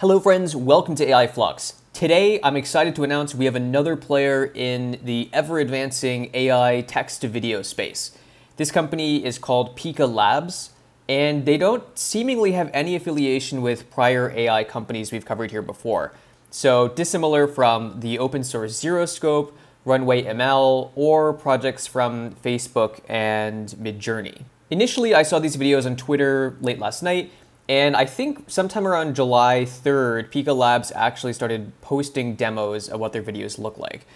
Hello friends, welcome to AI Flux. Today, I'm excited to announce we have another player in the ever-advancing AI text-to-video space. This company is called Pika Labs, and they don't seemingly have any affiliation with prior AI companies we've covered here before. So dissimilar from the open source Zeroscope, Runway ML, or projects from Facebook and Midjourney. Initially, I saw these videos on Twitter late last night, and I think sometime around July 3rd, Pika Labs actually started posting demos of what their videos look like.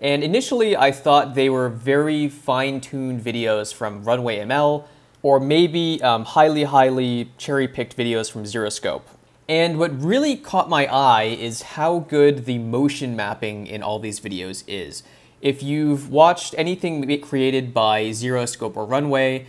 And initially, I thought they were very fine-tuned videos from Runway ML, or maybe um, highly, highly cherry-picked videos from Zeroscope. And what really caught my eye is how good the motion mapping in all these videos is. If you've watched anything created by Zeroscope or Runway,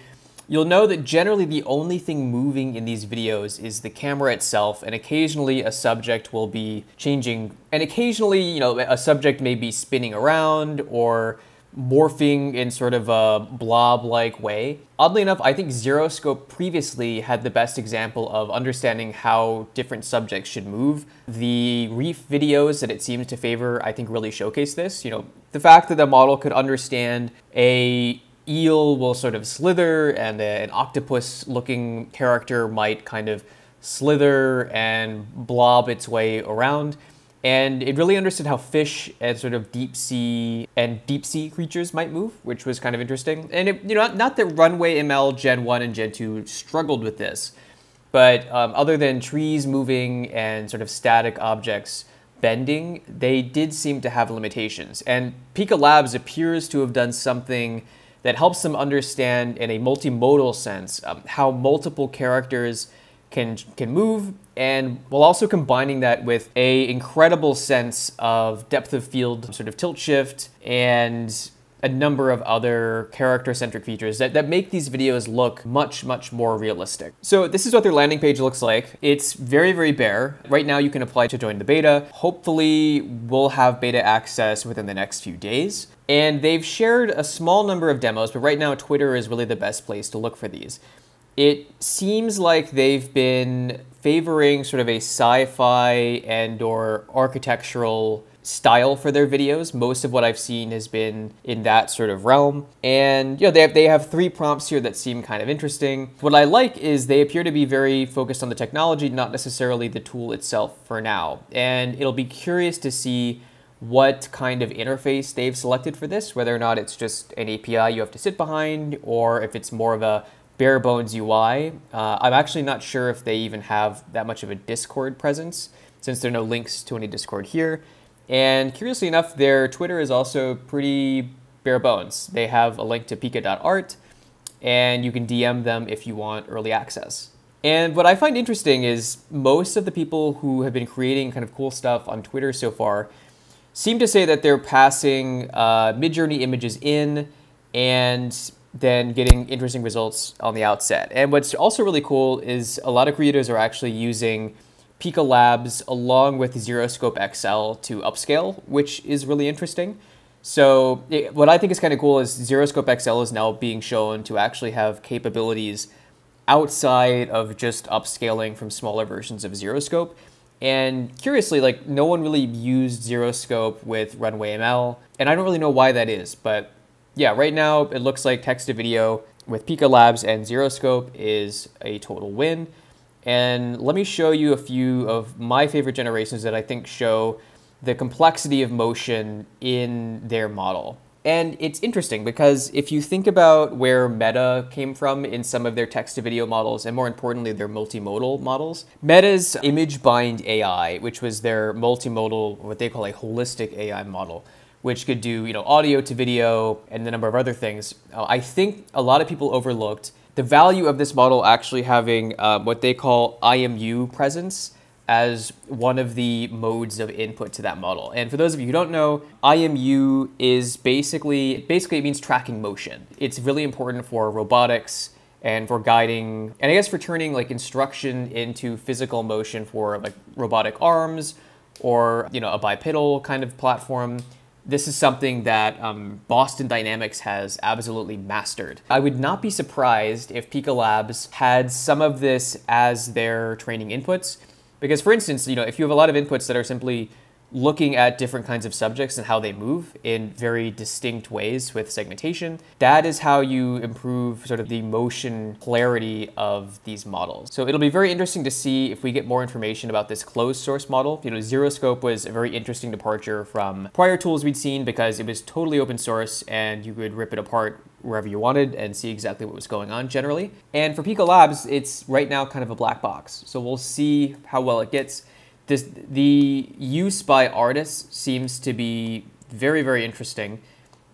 You'll know that generally the only thing moving in these videos is the camera itself, and occasionally a subject will be changing, and occasionally, you know, a subject may be spinning around or morphing in sort of a blob-like way. Oddly enough, I think Zeroscope previously had the best example of understanding how different subjects should move. The Reef videos that it seems to favor, I think really showcase this. You know, the fact that the model could understand a eel will sort of slither and an octopus looking character might kind of slither and blob its way around. And it really understood how fish and sort of deep sea and deep sea creatures might move, which was kind of interesting. And it, you know, not, not that Runway ML Gen 1 and Gen 2 struggled with this, but um, other than trees moving and sort of static objects bending, they did seem to have limitations. And Pika Labs appears to have done something that helps them understand in a multimodal sense um, how multiple characters can can move and while also combining that with a incredible sense of depth of field sort of tilt shift and a number of other character-centric features that, that make these videos look much, much more realistic. So this is what their landing page looks like. It's very, very bare. Right now you can apply to join the beta. Hopefully we'll have beta access within the next few days. And they've shared a small number of demos, but right now Twitter is really the best place to look for these. It seems like they've been favoring sort of a sci-fi and or architectural style for their videos. Most of what I've seen has been in that sort of realm. And you know, they have, they have three prompts here that seem kind of interesting. What I like is they appear to be very focused on the technology, not necessarily the tool itself for now. And it'll be curious to see what kind of interface they've selected for this, whether or not it's just an API you have to sit behind, or if it's more of a bare bones UI. Uh, I'm actually not sure if they even have that much of a Discord presence, since there are no links to any Discord here. And curiously enough, their Twitter is also pretty bare bones. They have a link to pika.art, and you can DM them if you want early access. And what I find interesting is most of the people who have been creating kind of cool stuff on Twitter so far seem to say that they're passing uh, Midjourney images in and then getting interesting results on the outset. And what's also really cool is a lot of creators are actually using Pika Labs along with Zeroscope XL to upscale, which is really interesting. So it, what I think is kind of cool is Zeroscope XL is now being shown to actually have capabilities outside of just upscaling from smaller versions of Zeroscope. And curiously, like no one really used Zeroscope with Runway ML, and I don't really know why that is, but yeah, right now it looks like text to video with Pika Labs and Zeroscope is a total win. And let me show you a few of my favorite generations that I think show the complexity of motion in their model. And it's interesting because if you think about where Meta came from in some of their text to video models, and more importantly, their multimodal models, Meta's ImageBind AI, which was their multimodal, what they call a holistic AI model, which could do you know audio to video and a number of other things. Uh, I think a lot of people overlooked the value of this model actually having uh, what they call IMU presence as one of the modes of input to that model. And for those of you who don't know, IMU is basically, basically it means tracking motion. It's really important for robotics and for guiding, and I guess for turning like instruction into physical motion for like robotic arms or, you know, a bipedal kind of platform this is something that um, Boston Dynamics has absolutely mastered. I would not be surprised if Pika Labs had some of this as their training inputs. Because for instance, you know, if you have a lot of inputs that are simply looking at different kinds of subjects and how they move in very distinct ways with segmentation. That is how you improve sort of the motion clarity of these models. So it'll be very interesting to see if we get more information about this closed source model. You know, Zeroscope was a very interesting departure from prior tools we'd seen because it was totally open source and you could rip it apart wherever you wanted and see exactly what was going on generally. And for Pika Labs, it's right now kind of a black box. So we'll see how well it gets this, the use by artists seems to be very, very interesting.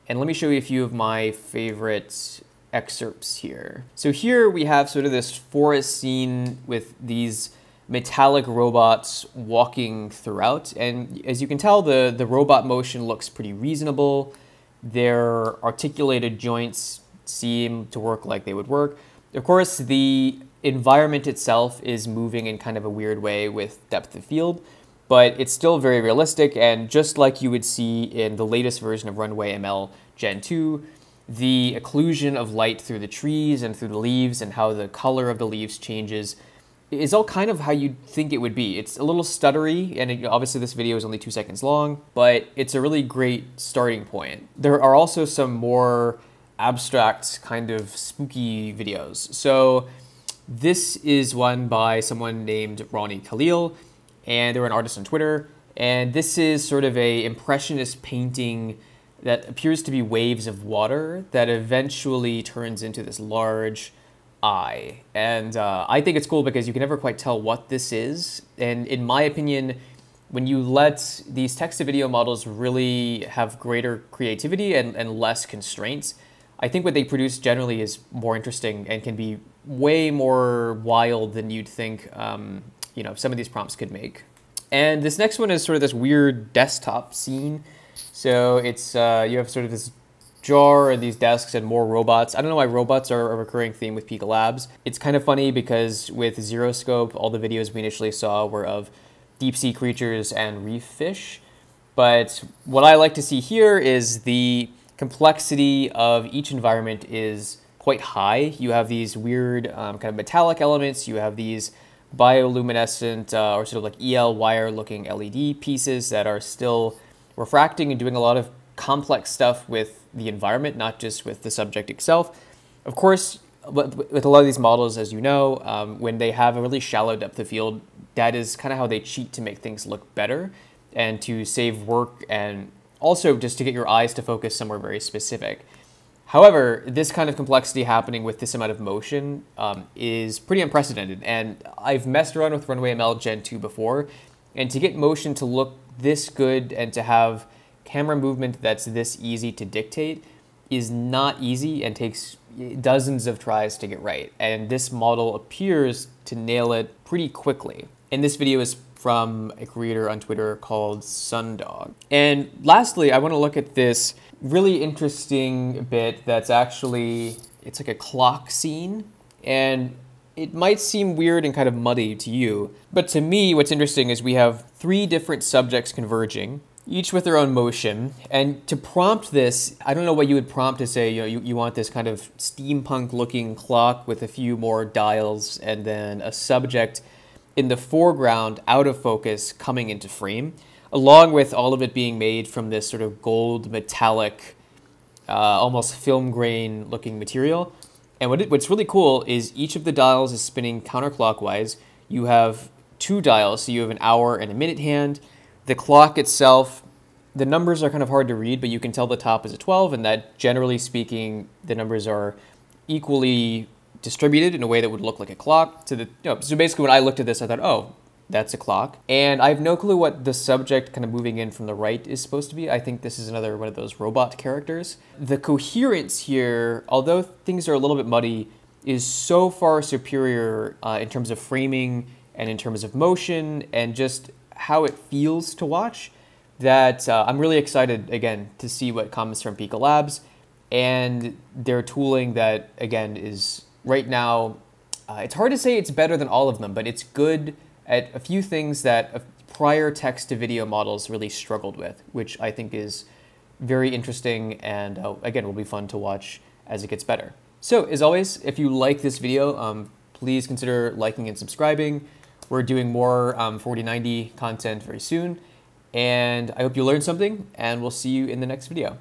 And let me show you a few of my favorite excerpts here. So here we have sort of this forest scene with these metallic robots walking throughout. And as you can tell, the, the robot motion looks pretty reasonable. Their articulated joints seem to work like they would work. Of course, the environment itself is moving in kind of a weird way with depth of field, but it's still very realistic. And just like you would see in the latest version of Runway ML Gen 2, the occlusion of light through the trees and through the leaves and how the color of the leaves changes is all kind of how you'd think it would be. It's a little stuttery, and it, obviously this video is only two seconds long, but it's a really great starting point. There are also some more abstract kind of spooky videos. So this is one by someone named Ronnie Khalil, and they're an artist on Twitter. And this is sort of a impressionist painting that appears to be waves of water that eventually turns into this large eye. And uh, I think it's cool because you can never quite tell what this is. And in my opinion, when you let these text to video models really have greater creativity and, and less constraints, I think what they produce generally is more interesting and can be way more wild than you'd think. Um, you know, some of these prompts could make. And this next one is sort of this weird desktop scene. So it's uh, you have sort of this jar and these desks and more robots. I don't know why robots are a recurring theme with Pika Labs. It's kind of funny because with Zeroscope, all the videos we initially saw were of deep sea creatures and reef fish. But what I like to see here is the complexity of each environment is quite high. You have these weird um, kind of metallic elements. You have these bioluminescent uh, or sort of like EL wire looking LED pieces that are still refracting and doing a lot of complex stuff with the environment, not just with the subject itself. Of course, with a lot of these models, as you know, um, when they have a really shallow depth of field, that is kind of how they cheat to make things look better and to save work and also just to get your eyes to focus somewhere very specific. However, this kind of complexity happening with this amount of motion um, is pretty unprecedented. And I've messed around with Runway ML Gen 2 before, and to get motion to look this good and to have camera movement that's this easy to dictate is not easy and takes dozens of tries to get right. And this model appears to nail it pretty quickly. And this video is from a creator on Twitter called Sundog. And lastly, I want to look at this really interesting bit that's actually, it's like a clock scene. And it might seem weird and kind of muddy to you, but to me, what's interesting is we have three different subjects converging, each with their own motion. And to prompt this, I don't know what you would prompt to say, you know, you, you want this kind of steampunk looking clock with a few more dials and then a subject in the foreground, out of focus, coming into frame, along with all of it being made from this sort of gold metallic, uh, almost film grain looking material. And what it, what's really cool is each of the dials is spinning counterclockwise. You have two dials, so you have an hour and a minute hand. The clock itself, the numbers are kind of hard to read, but you can tell the top is a 12, and that generally speaking, the numbers are equally distributed in a way that would look like a clock to the you know, so basically when I looked at this I thought oh that's a clock. And I have no clue what the subject kind of moving in from the right is supposed to be. I think this is another one of those robot characters. The coherence here although things are a little bit muddy is so far superior uh, in terms of framing and in terms of motion and just how it feels to watch that uh, I'm really excited again to see what comes from Pika Labs and their tooling that again is right now, uh, it's hard to say it's better than all of them, but it's good at a few things that prior text to video models really struggled with, which I think is very interesting and uh, again will be fun to watch as it gets better. So as always, if you like this video, um, please consider liking and subscribing. We're doing more um, 4090 content very soon. And I hope you learned something, and we'll see you in the next video.